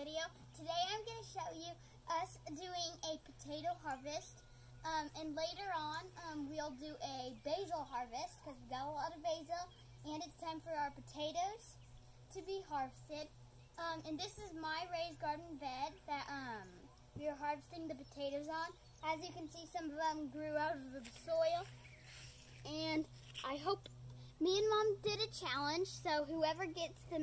video. Today I'm going to show you us doing a potato harvest. Um, and later on, um, we'll do a basil harvest because we've got a lot of basil. And it's time for our potatoes to be harvested. Um, and this is my raised garden bed that um, we are harvesting the potatoes on. As you can see, some of them grew out of the soil. And I hope me and mom did a challenge, so whoever gets the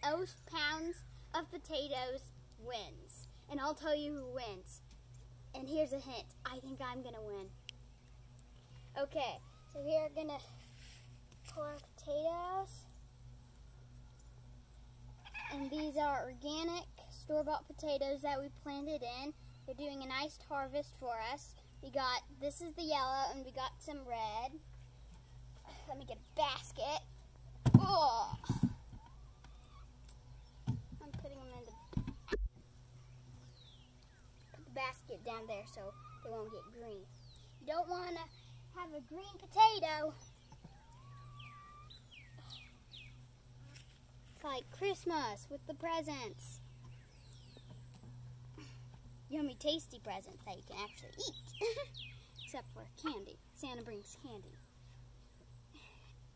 most pounds of potatoes wins. And I'll tell you who wins. And here's a hint. I think I'm going to win. Okay, so we are going to pull our potatoes. And these are organic store-bought potatoes that we planted in. They're doing a nice harvest for us. We got, this is the yellow, and we got some red. Let me get a basket. Oh. I'm putting them in the, put the basket down there so they won't get green. You don't want to have a green potato. It's like Christmas with the presents. Yummy, tasty presents that you can actually eat. Except for candy. Santa brings candy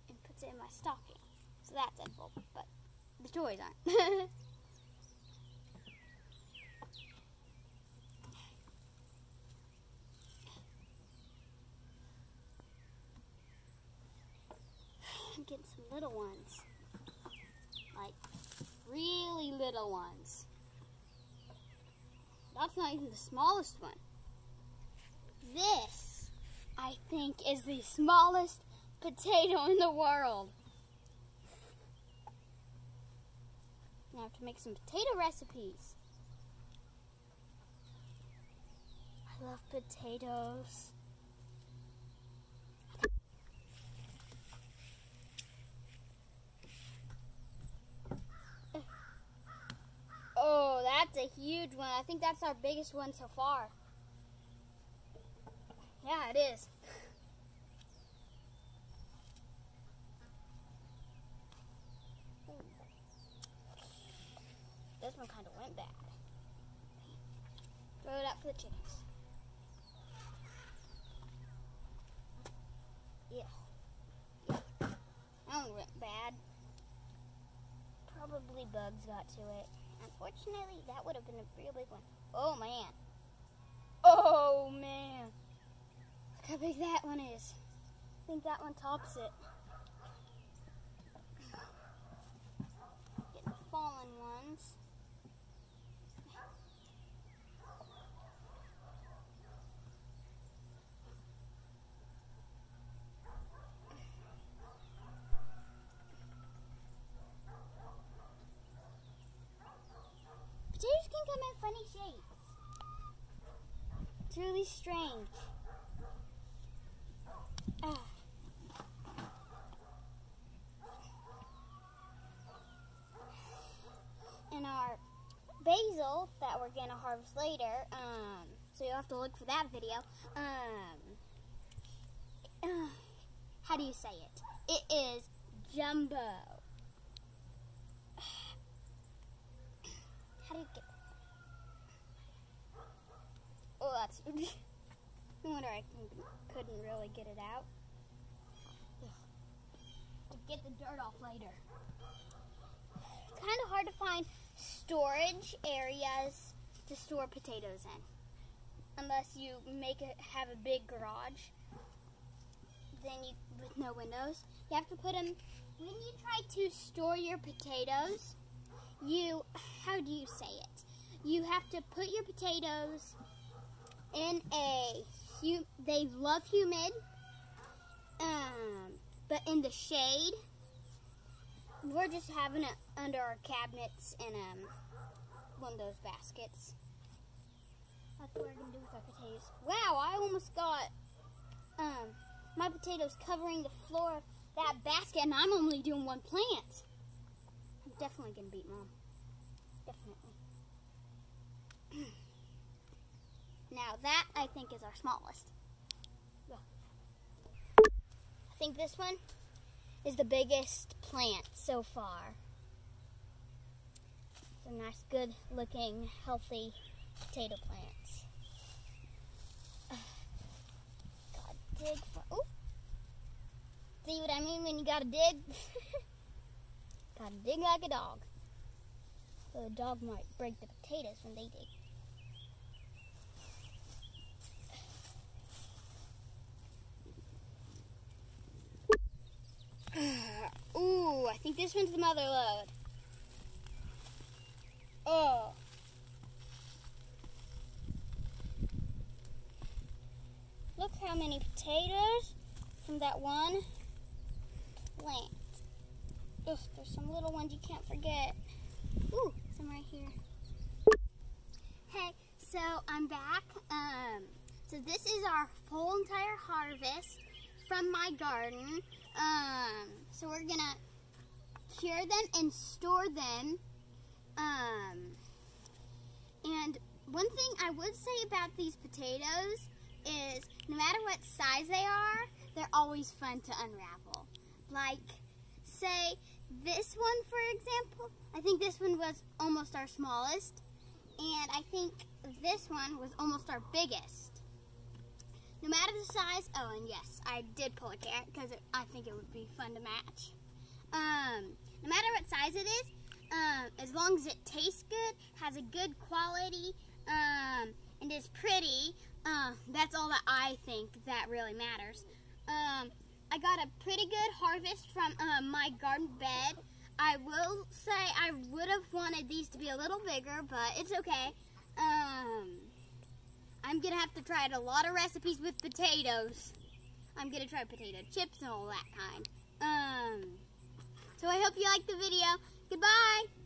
and puts it in my stocking. So that's edible, but the toys aren't. I'm some little ones. Like, really little ones. That's not even the smallest one. This, I think, is the smallest potato in the world. I have to make some potato recipes. I love potatoes. Oh, that's a huge one. I think that's our biggest one so far. Yeah, it is. This one kind of went bad. Throw it out for the chickens. Yeah. Yeah. That one went bad. Probably bugs got to it. Unfortunately, that would have been a real big one. Oh, man. Oh, man. Look how big that one is. I think that one tops it. Get the fallen ones. Potatoes can come in funny shapes. It's really strange. Ah. And our basil that we're going to harvest later, um, so you'll have to look for that video. Um, uh, how do you say it? It is jumbo. How do you get Oh, that's... no wonder I couldn't get it out. Get the dirt off later. It's kind of hard to find storage areas to store potatoes in. Unless you make it have a big garage. Then you, with no windows. You have to put them, when you try to store your potatoes, you, how do you say it? You have to put your potatoes in a, they love humid, um, but in the shade. We're just having it under our cabinets and um, one of those baskets. That's what going to do with our potatoes. Wow, I almost got um, my potatoes covering the floor of that basket, and I'm only doing one plant I'm definitely gonna beat mom. Definitely. Now that I think is our smallest. I think this one is the biggest plant so far. It's a nice, good looking, healthy potato plants. gotta dig for. See what I mean when you gotta dig? gotta dig like a dog. So a dog might break the potatoes when they dig. Ooh, I think this one's the mother load. Oh. Look how many potatoes from that one plant. Ugh, there's some little ones you can't forget. Ooh, some right here. Hey, so I'm back. Um, so this is our full entire harvest from my garden. Um, so we're gonna cure them and store them. Um, and one thing I would say about these potatoes is no matter what size they are, they're always fun to unravel. Like, say this one, for example, I think this one was almost our smallest, and I think this one was almost our biggest. No matter the size, oh, and yes, I did pull a carrot because I think it would be fun to match. Um, no matter what size it is, um, as long as it tastes good, has a good quality, um, and is pretty, uh, that's all that I think that really matters. Um, I got a pretty good harvest from uh, my garden bed. I will say I would have wanted these to be a little bigger, but it's okay. Um, I'm going to have to try out a lot of recipes with potatoes. I'm going to try potato chips and all that kind. So I hope you liked the video. Goodbye.